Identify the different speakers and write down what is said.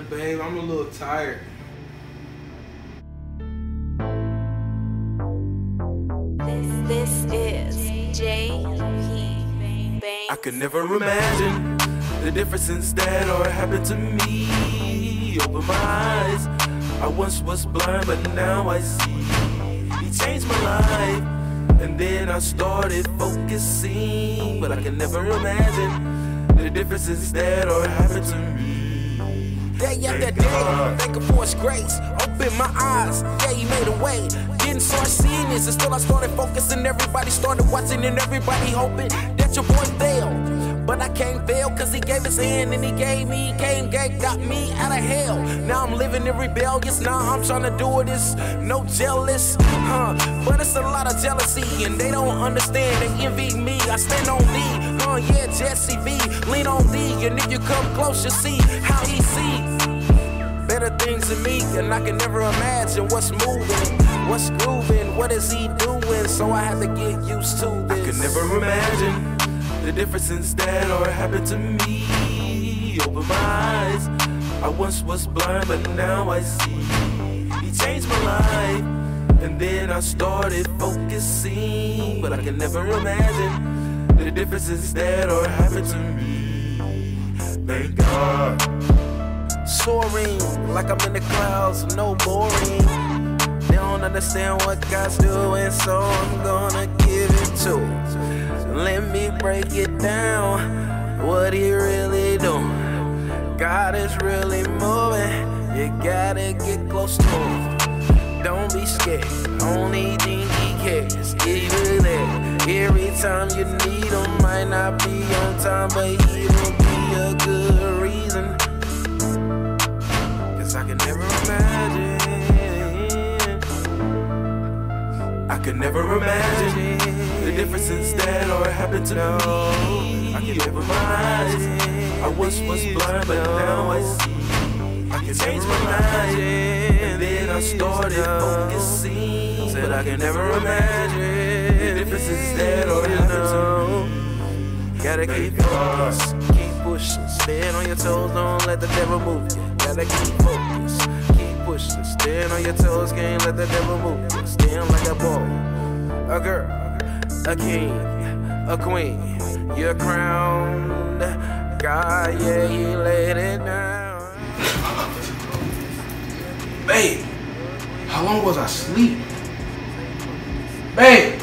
Speaker 1: babe. I'm a little tired.
Speaker 2: This is JP Banks.
Speaker 3: I could never imagine the differences that are happened to me. Open my eyes. I once was blind, but now I see. He changed my life. And then I started focusing. But I can never imagine the differences that are happened to me.
Speaker 4: Day after day, thank him for his grace. Open my eyes, yeah, he made a way. Didn't start seeing this until I started focusing. Everybody started watching and everybody hoping that your boy failed. But I can't fail cause he gave his hand and he gave me, came, gave, got me out of hell. Now I'm living in rebellious, now I'm trying to do it, it's no jealous, huh? But it's a lot of jealousy and they don't understand, they envy me. I stand on D, huh? Yeah, Jessie V, lean on D, and if you come close, you see how things than me, and I can never imagine what's moving, what's grooving, what is he doing. So I have to get used to this.
Speaker 3: I could never imagine the differences that are happened to me. Open my eyes. I once was blind, but now I see. He changed my life, and then I started focusing. But I can never imagine the differences that are happened to me.
Speaker 4: Soaring like I'm in the clouds, no boring. They don't understand what God's doing, so I'm gonna give it to 'em. Let me break it down, what he really doing. God is really moving, you gotta get close to him. Don't be scared, only thing he cares is you there. Every time you need him, might not be on time, but he will be
Speaker 3: could never imagine the differences that are happened to me. I can never imagine. I once was blind, but now I see. I can change my mind, and then I started focusing. Said I can never imagine the differences that are happened to me.
Speaker 4: Gotta keep focused, keep pushing, stand on your toes, don't let the devil move you. Gotta keep focused, keep pushing, stand on your toes, can't let the devil move. Stand like a ball, a girl, a king, a queen. You're crowned, God, yeah, He laid it down.
Speaker 1: Babe, how long was I asleep? Babe!